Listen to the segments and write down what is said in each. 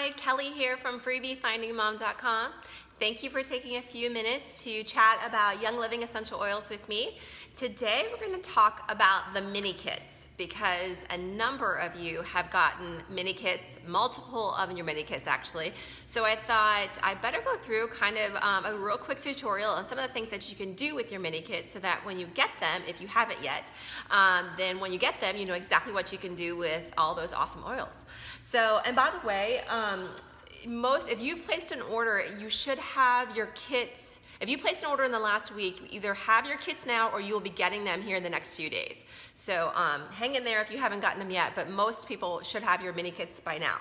Hi, Kelli here from freebiefindingmom.com. Thank you for taking a few minutes to chat about Young Living Essential Oils with me. Today we're going to talk about the mini kits because a number of you have gotten mini kits, multiple of your mini kits actually. So I thought I better go through kind of um, a real quick tutorial on some of the things that you can do with your mini kits so that when you get them, if you haven't yet, um, then when you get them, you know exactly what you can do with all those awesome oils. So, and by the way, um, most, if you've placed an order, you should have your kits if you placed an order in the last week, you either have your kits now or you will be getting them here in the next few days. So um, hang in there if you haven't gotten them yet, but most people should have your mini kits by now.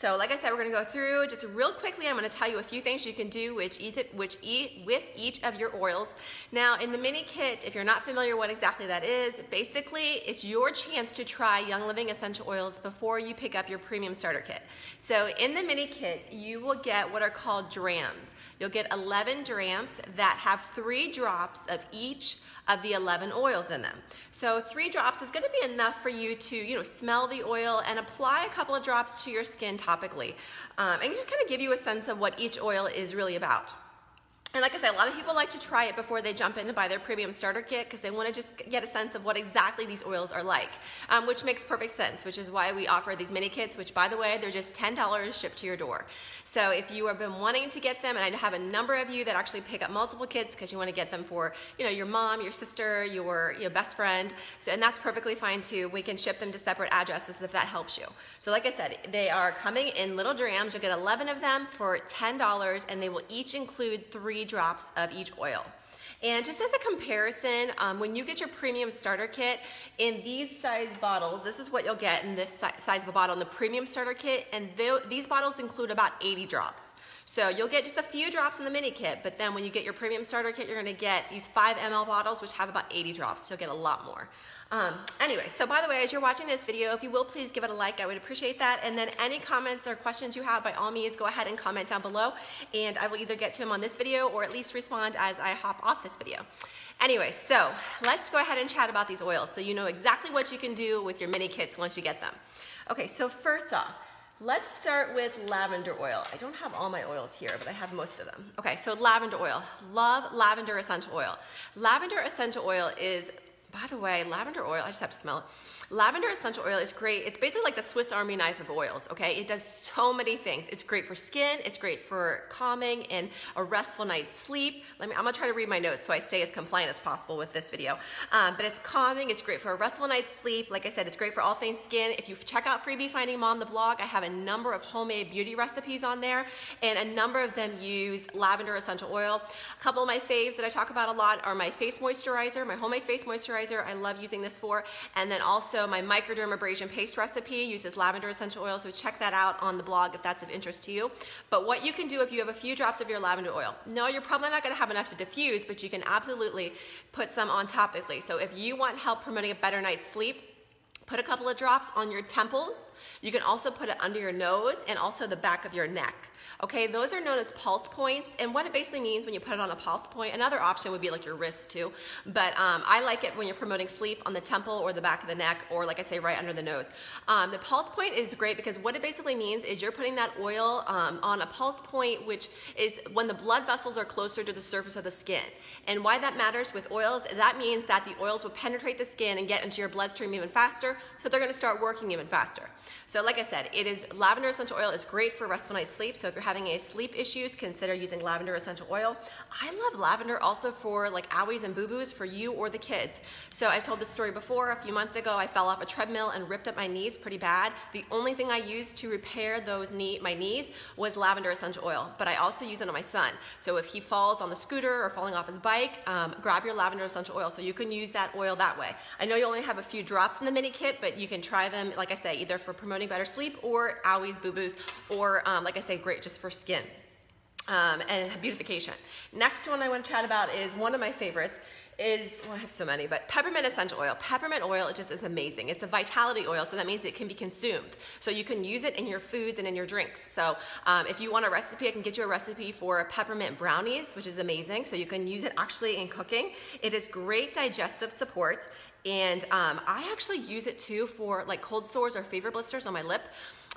So like I said, we're gonna go through just real quickly. I'm gonna tell you a few things you can do which eat, which eat with each of your oils. Now in the mini kit, if you're not familiar what exactly that is, basically it's your chance to try Young Living essential oils before you pick up your premium starter kit. So in the mini kit, you will get what are called drams. You'll get 11 drams that have three drops of each of the 11 oils in them. So three drops is gonna be enough for you to you know, smell the oil and apply a couple of drops to your skin topically. Um, and just kind of give you a sense of what each oil is really about. And like I said, a lot of people like to try it before they jump in to buy their premium starter kit because they want to just get a sense of what exactly these oils are like, um, which makes perfect sense, which is why we offer these mini kits, which by the way, they're just $10 shipped to your door. So if you have been wanting to get them, and I have a number of you that actually pick up multiple kits because you want to get them for, you know, your mom, your sister, your, your best friend, so, and that's perfectly fine too. We can ship them to separate addresses if that helps you. So like I said, they are coming in little drams. You'll get 11 of them for $10 and they will each include three three drops of each oil. And just as a comparison, um, when you get your premium starter kit in these size bottles, this is what you'll get in this si size of a bottle in the premium starter kit, and th these bottles include about 80 drops. So you'll get just a few drops in the mini kit, but then when you get your premium starter kit, you're gonna get these 5 ml bottles, which have about 80 drops, so you'll get a lot more. Um, anyway, so by the way, as you're watching this video, if you will please give it a like, I would appreciate that. And then any comments or questions you have, by all means, go ahead and comment down below, and I will either get to them on this video or at least respond as I hop off this video. Anyway, so let's go ahead and chat about these oils so you know exactly what you can do with your mini kits once you get them. Okay, so first off, Let's start with lavender oil. I don't have all my oils here, but I have most of them. Okay, so lavender oil. Love lavender essential oil. Lavender essential oil is by the way, lavender oil, I just have to smell it. Lavender essential oil is great. It's basically like the Swiss Army knife of oils, okay? It does so many things. It's great for skin, it's great for calming and a restful night's sleep. Let me, I'm gonna try to read my notes so I stay as compliant as possible with this video. Um, but it's calming, it's great for a restful night's sleep. Like I said, it's great for all things skin. If you check out Freebie Finding Mom, the blog, I have a number of homemade beauty recipes on there, and a number of them use lavender essential oil. A couple of my faves that I talk about a lot are my face moisturizer, my homemade face moisturizer. I love using this for, and then also also my microdermabrasion paste recipe uses lavender essential oil, so check that out on the blog if that's of interest to you. But what you can do if you have a few drops of your lavender oil, no, you're probably not gonna have enough to diffuse, but you can absolutely put some on topically. So if you want help promoting a better night's sleep, put a couple of drops on your temples. You can also put it under your nose and also the back of your neck. Okay, those are known as pulse points. And what it basically means when you put it on a pulse point, another option would be like your wrist too. But um, I like it when you're promoting sleep on the temple or the back of the neck, or like I say, right under the nose. Um, the pulse point is great because what it basically means is you're putting that oil um, on a pulse point, which is when the blood vessels are closer to the surface of the skin. And why that matters with oils, that means that the oils will penetrate the skin and get into your bloodstream even faster, so they're gonna start working even faster. So like I said, it is lavender essential oil is great for restful night's sleep. So if you're having any sleep issues, consider using lavender essential oil. I love lavender also for like owies and boo-boos for you or the kids. So I've told this story before. A few months ago, I fell off a treadmill and ripped up my knees pretty bad. The only thing I used to repair those knee, my knees was lavender essential oil, but I also use it on my son. So if he falls on the scooter or falling off his bike, um, grab your lavender essential oil so you can use that oil that way. I know you only have a few drops in the mini kit, but you can try them, like I say, either for promoting better sleep or owies, boo-boos, or um, like I say, great just for skin. Um, and beautification. Next one I want to chat about is one of my favorites is, well, I have so many, but peppermint essential oil. Peppermint oil it just is amazing. It's a vitality oil, so that means it can be consumed. So you can use it in your foods and in your drinks. So um, if you want a recipe, I can get you a recipe for peppermint brownies, which is amazing. So you can use it actually in cooking. It is great digestive support. And um, I actually use it too for like cold sores or fever blisters on my lip.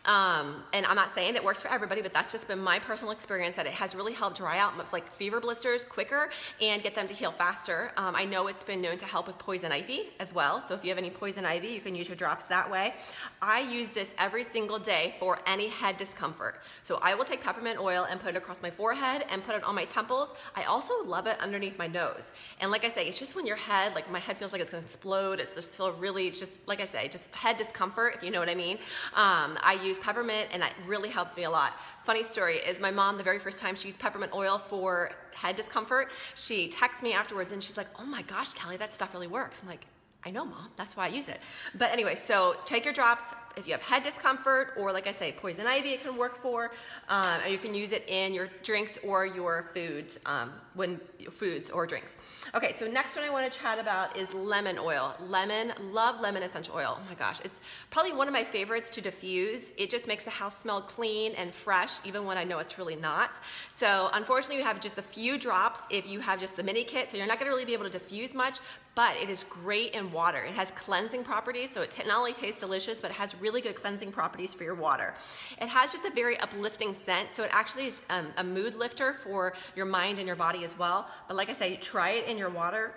Um, and I'm not saying it works for everybody, but that's just been my personal experience that it has really helped dry out like fever blisters quicker and get them to heal faster. Um, I know it's been known to help with poison ivy as well. So if you have any poison ivy, you can use your drops that way. I use this every single day for any head discomfort. So I will take peppermint oil and put it across my forehead and put it on my temples. I also love it underneath my nose. And like I say, it's just when your head, like my head feels like it's gonna explode. It's just feel really, just like I say, just head discomfort, if you know what I mean. Um, I use peppermint and that really helps me a lot. Funny story is my mom, the very first time she used peppermint oil for head discomfort, she texts me afterwards and she's like, oh my gosh, Kelli, that stuff really works. I'm like, I know, mom. That's why I use it. But anyway, so take your drops. If you have head discomfort, or like I say, poison ivy, it can work for. Um, or you can use it in your drinks or your foods, um, when foods or drinks. Okay, so next one I want to chat about is lemon oil. Lemon, love lemon essential oil. Oh my gosh, it's probably one of my favorites to diffuse. It just makes the house smell clean and fresh, even when I know it's really not. So unfortunately, you have just a few drops if you have just the mini kit, so you're not going to really be able to diffuse much, but it is great in water. It has cleansing properties, so it not only tastes delicious, but it has really good cleansing properties for your water. It has just a very uplifting scent, so it actually is um, a mood lifter for your mind and your body as well. But like I say, try it in your water.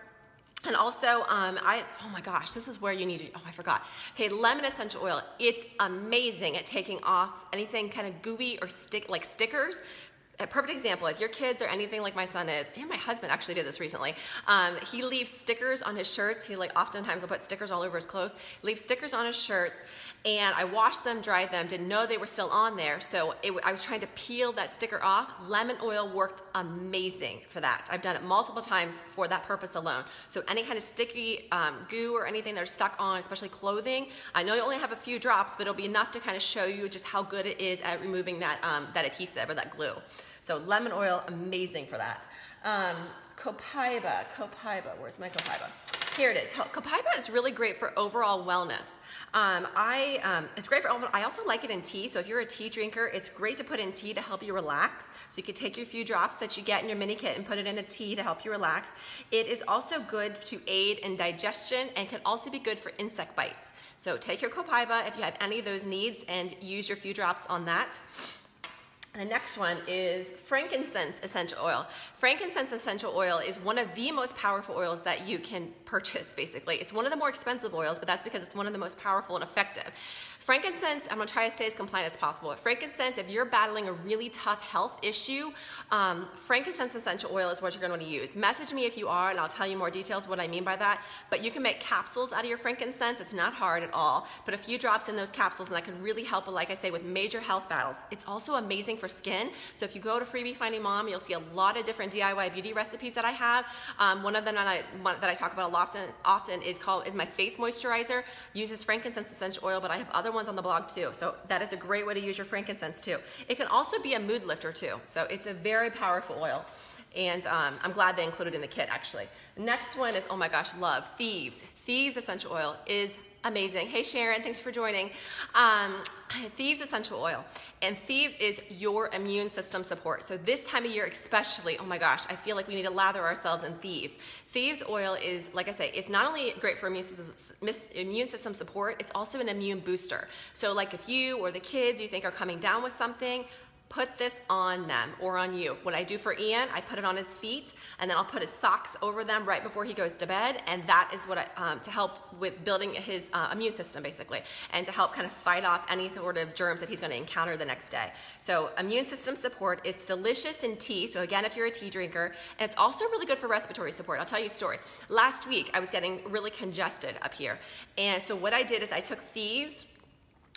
And also, um, I, oh my gosh, this is where you need to, oh, I forgot. Okay, lemon essential oil. It's amazing at taking off anything kind of gooey or stick, like stickers a perfect example, if your kids are anything like my son is, and my husband actually did this recently, um, he leaves stickers on his shirts. He like oftentimes will put stickers all over his clothes, leave stickers on his shirts, and I washed them, dried them, didn't know they were still on there, so it, I was trying to peel that sticker off. Lemon oil worked amazing for that. I've done it multiple times for that purpose alone. So any kind of sticky um, goo or anything that are stuck on, especially clothing, I know you only have a few drops, but it'll be enough to kind of show you just how good it is at removing that, um, that adhesive or that glue. So lemon oil, amazing for that. Um, copaiba, copaiba, where's my copaiba? Here it is. Copaiba is really great for overall wellness. Um, I, um, it's great for I also like it in tea. So if you're a tea drinker, it's great to put in tea to help you relax. So you could take your few drops that you get in your mini kit and put it in a tea to help you relax. It is also good to aid in digestion and can also be good for insect bites. So take your copaiba if you have any of those needs and use your few drops on that. The next one is frankincense essential oil. Frankincense essential oil is one of the most powerful oils that you can purchase, basically. It's one of the more expensive oils, but that's because it's one of the most powerful and effective. Frankincense, I'm gonna try to stay as compliant as possible. Frankincense, if you're battling a really tough health issue, um, frankincense essential oil is what you're gonna wanna use. Message me if you are, and I'll tell you more details what I mean by that. But you can make capsules out of your frankincense. It's not hard at all. Put a few drops in those capsules, and that can really help, like I say, with major health battles. It's also amazing for skin. So if you go to Freebie Finding Mom, you'll see a lot of different DIY beauty recipes that I have. Um, one of them that I, one, that I talk about a lot often, often is called is my face moisturizer. Uses frankincense essential oil, but I have other ones on the blog too. So that is a great way to use your frankincense too. It can also be a mood lifter too. So it's a very powerful oil. And um, I'm glad they included in the kit actually. next one is, oh my gosh, love, Thieves. Thieves essential oil is amazing. Hey Sharon, thanks for joining. Um, Thieves essential oil. And Thieves is your immune system support. So this time of year especially, oh my gosh, I feel like we need to lather ourselves in Thieves. Thieves oil is, like I say, it's not only great for immune system, immune system support, it's also an immune booster. So like if you or the kids you think are coming down with something, put this on them or on you. What I do for Ian, I put it on his feet and then I'll put his socks over them right before he goes to bed. And that is what I, um, to help with building his uh, immune system basically and to help kind of fight off any sort of germs that he's going to encounter the next day. So immune system support, it's delicious in tea. So again, if you're a tea drinker, and it's also really good for respiratory support. I'll tell you a story. Last week, I was getting really congested up here. And so what I did is I took Thieves,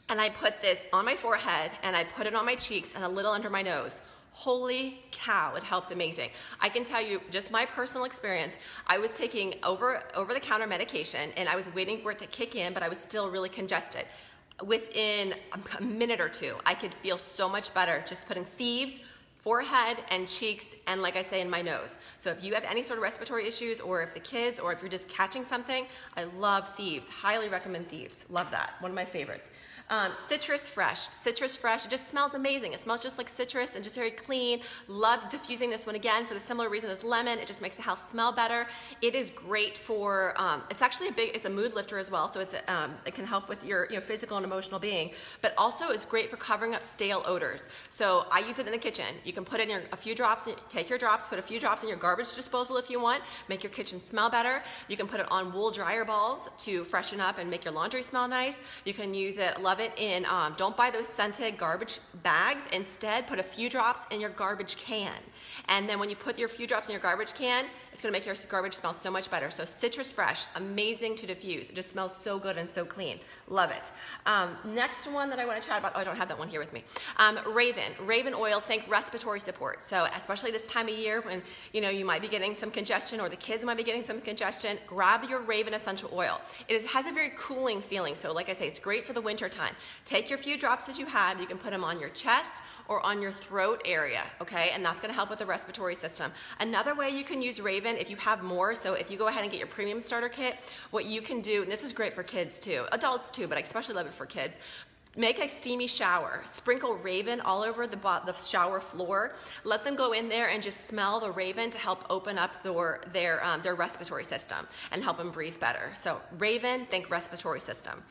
and I put this on my forehead and I put it on my cheeks and a little under my nose. Holy cow, it helped amazing. I can tell you just my personal experience. I was taking over over the counter medication and I was waiting for it to kick in, but I was still really congested. Within a minute or two, I could feel so much better just putting thieves forehead and cheeks and like I say in my nose. So if you have any sort of respiratory issues or if the kids or if you're just catching something, I love thieves. Highly recommend thieves. Love that. One of my favorites. Um, citrus Fresh. Citrus Fresh, it just smells amazing. It smells just like citrus and just very clean. Love diffusing this one again for the similar reason as lemon. It just makes the house smell better. It is great for, um, it's actually a big, it's a mood lifter as well, so it's um, it can help with your you know, physical and emotional being, but also it's great for covering up stale odors. So I use it in the kitchen. You can put in your, a few drops, take your drops, put a few drops in your garbage disposal if you want, make your kitchen smell better. You can put it on wool dryer balls to freshen up and make your laundry smell nice. You can use it, love it in, um, don't buy those scented garbage bags. Instead, put a few drops in your garbage can. And then when you put your few drops in your garbage can, it's gonna make your garbage smell so much better. So Citrus Fresh, amazing to diffuse. It just smells so good and so clean. Love it. Um, next one that I wanna chat about, oh, I don't have that one here with me. Um, Raven, Raven oil, think respiratory support. So especially this time of year when, you know, you might be getting some congestion or the kids might be getting some congestion, grab your Raven essential oil. It has a very cooling feeling. So like I say, it's great for the winter time. Take your few drops that you have, you can put them on your chest or on your throat area, okay? And that's gonna help with the respiratory system. Another way you can use Raven if you have more, so if you go ahead and get your premium starter kit, what you can do, and this is great for kids too, adults too, but I especially love it for kids, Make a steamy shower. Sprinkle Raven all over the, the shower floor. Let them go in there and just smell the Raven to help open up their, their, um, their respiratory system and help them breathe better. So Raven, think respiratory system.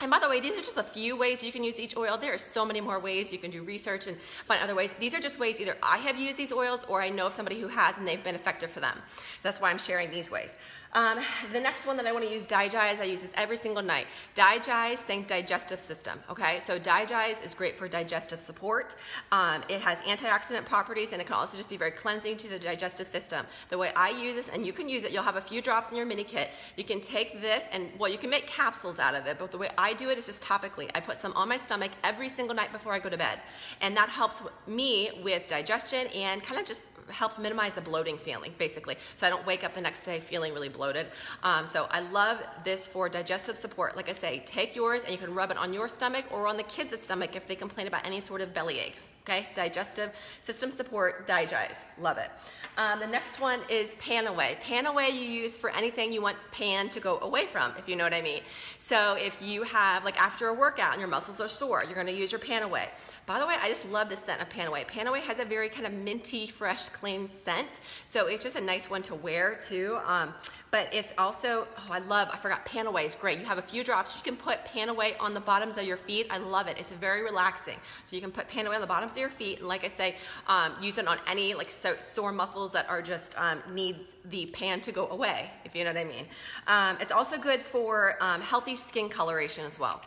And by the way, these are just a few ways you can use each oil. There are so many more ways you can do research and find other ways. These are just ways either I have used these oils or I know of somebody who has and they've been effective for them. So that's why I'm sharing these ways. Um, the next one that I want to use, DiGize, I use this every single night. DiGize, think digestive system, okay? So DiGize is great for digestive support. Um, it has antioxidant properties and it can also just be very cleansing to the digestive system. The way I use this, and you can use it, you'll have a few drops in your mini kit. You can take this and, well, you can make capsules out of it, but the way I do it is just topically. I put some on my stomach every single night before I go to bed. And that helps me with digestion and kind of just helps minimize the bloating feeling, basically. So I don't wake up the next day feeling really bloated. Um, so I love this for digestive support. Like I say, take yours and you can rub it on your stomach or on the kids' stomach if they complain about any sort of belly aches. Okay, digestive system support, DiGize, love it. Um, the next one is PanAway. Pan away you use for anything you want pan to go away from, if you know what I mean. So if you have, like after a workout and your muscles are sore, you're gonna use your PanAway. By the way, I just love the scent of PanAway. PanAway has a very kind of minty, fresh, clean scent. So it's just a nice one to wear too. Um, but it's also, oh, I love, I forgot, PanAway is great. You have a few drops. You can put PanAway on the bottoms of your feet. I love it. It's very relaxing. So you can put Panaway on the bottoms of your feet. And like I say, um, use it on any like so, sore muscles that are just um, need the pan to go away, if you know what I mean. Um, it's also good for um, healthy skin coloration as well.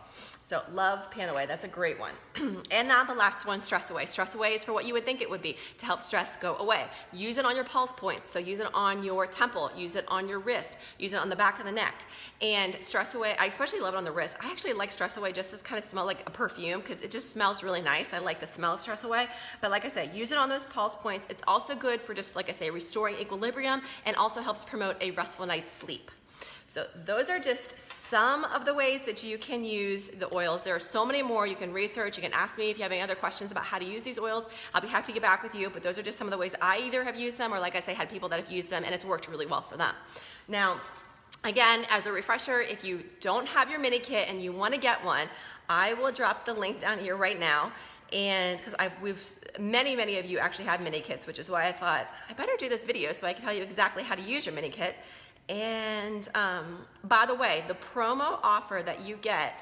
So love PanAway, that's a great one. and now the last one, Stress Away. Stress Away is for what you would think it would be, to help stress go away. Use it on your pulse points, so use it on your temple, use it on your wrist, use it on the back of the neck. And Stress Away, I especially love it on the wrist. I actually like Stress Away just as kind of smell like a perfume because it just smells really nice. I like the smell of Stress Away. But like I said, use it on those pulse points. It's also good for just, like I say, restoring equilibrium and also helps promote a restful night's sleep. So those are just some of the ways that you can use the oils. There are so many more you can research. You can ask me if you have any other questions about how to use these oils. I'll be happy to get back with you, but those are just some of the ways I either have used them or like I say, had people that have used them and it's worked really well for them. Now, again, as a refresher, if you don't have your mini kit and you wanna get one, I will drop the link down here right now and because we've many many of you actually have mini kits which is why I thought I better do this video so I can tell you exactly how to use your mini kit and um, by the way, the promo offer that you get,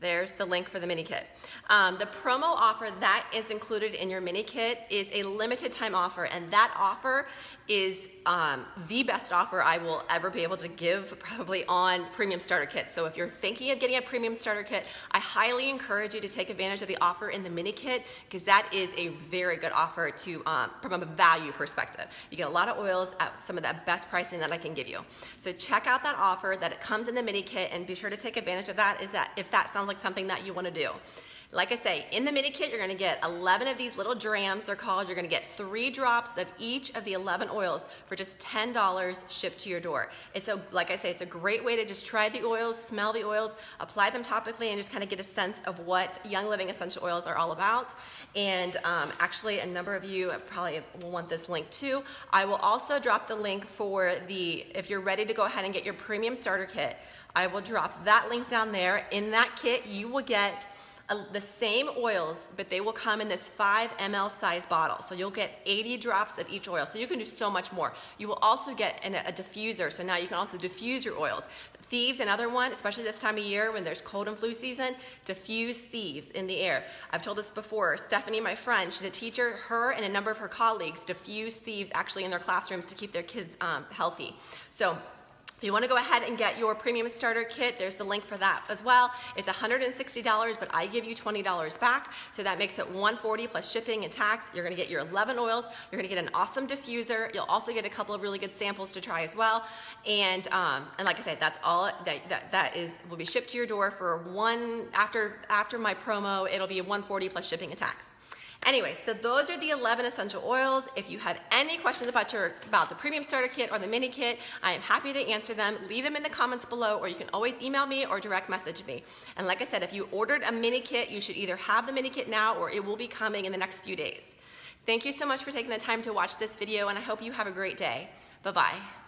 there's the link for the mini kit. Um, the promo offer that is included in your mini kit is a limited time offer, and that offer is um, the best offer I will ever be able to give probably on premium starter kit. So if you're thinking of getting a premium starter kit, I highly encourage you to take advantage of the offer in the mini kit because that is a very good offer to um, from a value perspective. You get a lot of oils at some of the best pricing that I can give you. So check out that offer that it comes in the mini kit and be sure to take advantage of that is that if that sounds like something that you want to do. Like I say, in the mini kit, you're gonna get 11 of these little drams, they're called. You're gonna get three drops of each of the 11 oils for just $10 shipped to your door. It's a, like I say, it's a great way to just try the oils, smell the oils, apply them topically, and just kind of get a sense of what Young Living essential oils are all about. And um, actually, a number of you probably will want this link too. I will also drop the link for the, if you're ready to go ahead and get your premium starter kit, I will drop that link down there. In that kit, you will get the same oils, but they will come in this 5 ml size bottle. So you'll get 80 drops of each oil. So you can do so much more. You will also get an, a diffuser. So now you can also diffuse your oils. Thieves, another one, especially this time of year when there's cold and flu season, diffuse thieves in the air. I've told this before. Stephanie, my friend, she's a teacher. Her and a number of her colleagues diffuse thieves actually in their classrooms to keep their kids um, healthy. So if you want to go ahead and get your premium starter kit, there's the link for that as well. It's $160, but I give you $20 back, so that makes it 140 plus shipping and tax. You're going to get your 11 oils. You're going to get an awesome diffuser. You'll also get a couple of really good samples to try as well. And um, and like I said, that's all that, that that is will be shipped to your door for one after after my promo. It'll be 140 plus shipping and tax. Anyway, so those are the 11 essential oils. If you have any questions about your about the premium starter kit or the mini kit, I am happy to answer them. Leave them in the comments below or you can always email me or direct message me. And like I said, if you ordered a mini kit, you should either have the mini kit now or it will be coming in the next few days. Thank you so much for taking the time to watch this video and I hope you have a great day. Bye-bye.